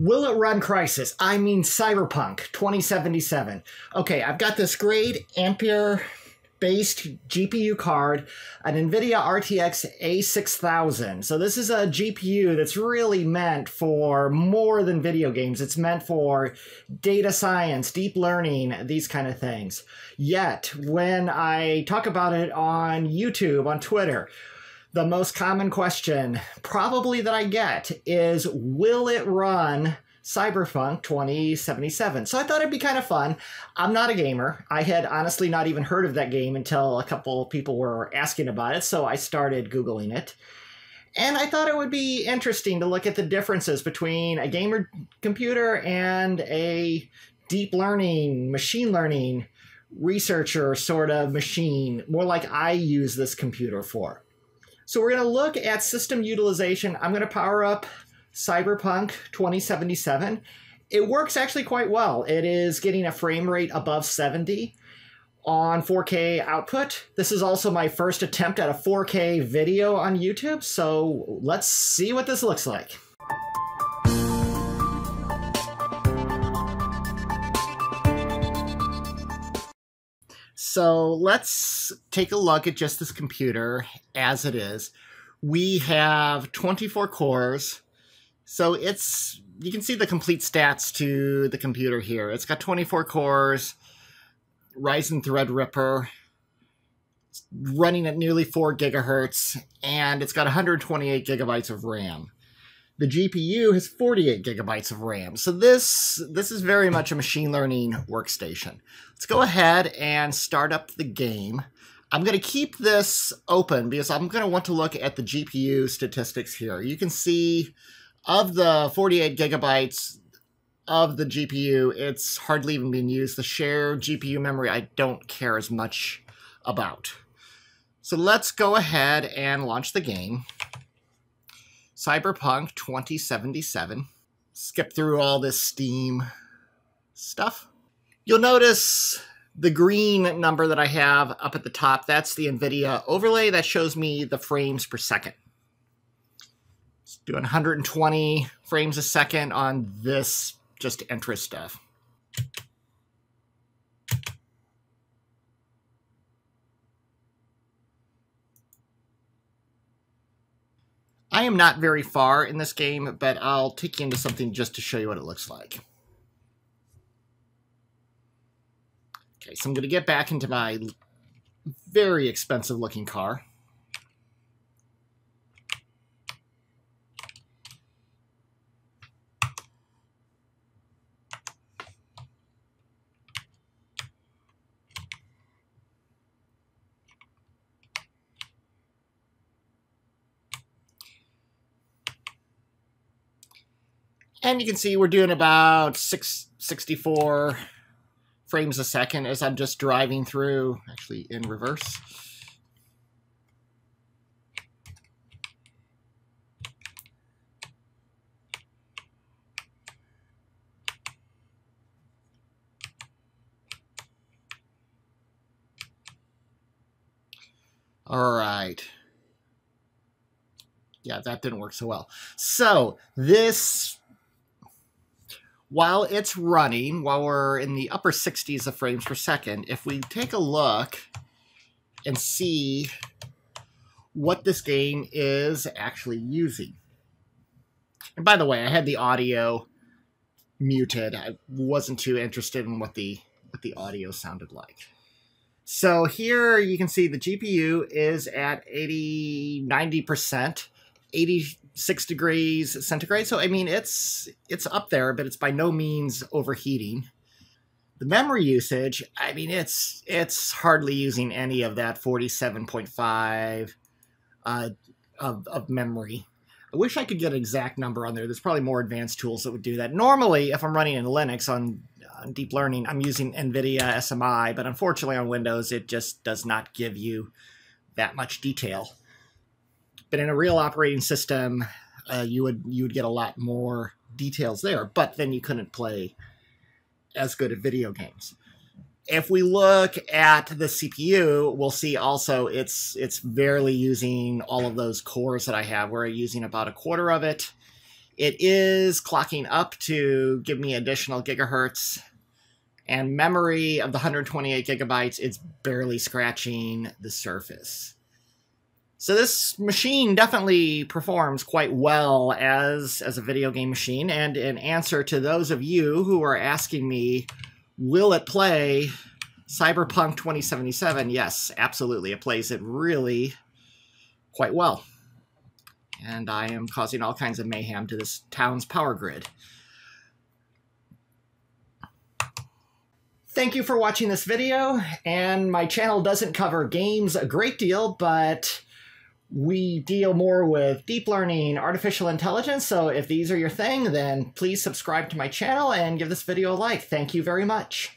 Will it run Crysis? I mean Cyberpunk 2077. Okay, I've got this great Ampere based GPU card, an NVIDIA RTX A6000. So this is a GPU that's really meant for more than video games. It's meant for data science, deep learning, these kind of things. Yet, when I talk about it on YouTube, on Twitter, the most common question, probably that I get, is will it run Cyberpunk 2077? So I thought it'd be kind of fun. I'm not a gamer. I had honestly not even heard of that game until a couple of people were asking about it, so I started Googling it. And I thought it would be interesting to look at the differences between a gamer computer and a deep learning, machine learning researcher sort of machine, more like I use this computer for. So we're going to look at system utilization. I'm going to power up Cyberpunk 2077. It works actually quite well. It is getting a frame rate above 70 on 4K output. This is also my first attempt at a 4K video on YouTube, so let's see what this looks like. So let's take a look at just this computer as it is. We have 24 cores. So it's, you can see the complete stats to the computer here. It's got 24 cores, Ryzen Threadripper, running at nearly 4 gigahertz, and it's got 128 gigabytes of RAM. The GPU has 48 gigabytes of RAM. So this this is very much a machine learning workstation. Let's go ahead and start up the game. I'm going to keep this open because I'm going to want to look at the GPU statistics here. You can see of the 48 gigabytes of the GPU, it's hardly even being used. The shared GPU memory I don't care as much about. So let's go ahead and launch the game. Cyberpunk 2077. Skip through all this Steam stuff. You'll notice the green number that I have up at the top, that's the NVIDIA overlay that shows me the frames per second. It's doing 120 frames a second on this just interest stuff. I am not very far in this game, but I'll take you into something just to show you what it looks like. Okay, so I'm going to get back into my very expensive looking car. And you can see we're doing about 664 frames a second as I'm just driving through, actually in reverse. All right. Yeah, that didn't work so well. So this while it's running, while we're in the upper 60s of frames per second, if we take a look and see what this game is actually using. And by the way, I had the audio muted. I wasn't too interested in what the what the audio sounded like. So here you can see the GPU is at 80 90%, 80 six degrees centigrade. So I mean, it's it's up there, but it's by no means overheating. The memory usage, I mean, it's it's hardly using any of that forty seven point five uh, of of memory. I wish I could get an exact number on there. There's probably more advanced tools that would do that. Normally, if I'm running in Linux on, on deep learning, I'm using NVIDIA SMI, but unfortunately on Windows, it just does not give you that much detail. But in a real operating system, uh, you would you would get a lot more details there. But then you couldn't play as good at video games. If we look at the CPU, we'll see also it's it's barely using all of those cores that I have. We're using about a quarter of it. It is clocking up to give me additional gigahertz and memory of the 128 gigabytes, it's barely scratching the surface. So this machine definitely performs quite well as, as a video game machine, and in answer to those of you who are asking me, will it play Cyberpunk 2077? Yes, absolutely. It plays it really quite well. And I am causing all kinds of mayhem to this town's power grid. Thank you for watching this video, and my channel doesn't cover games a great deal, but we deal more with deep learning, artificial intelligence, so if these are your thing, then please subscribe to my channel and give this video a like. Thank you very much.